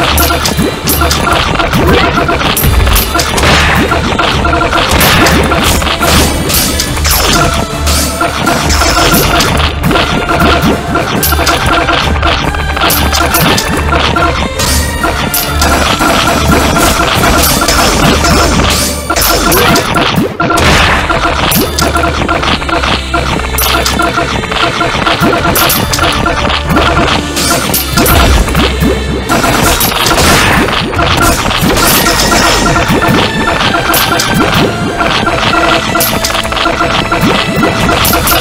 Ha ha ha! you.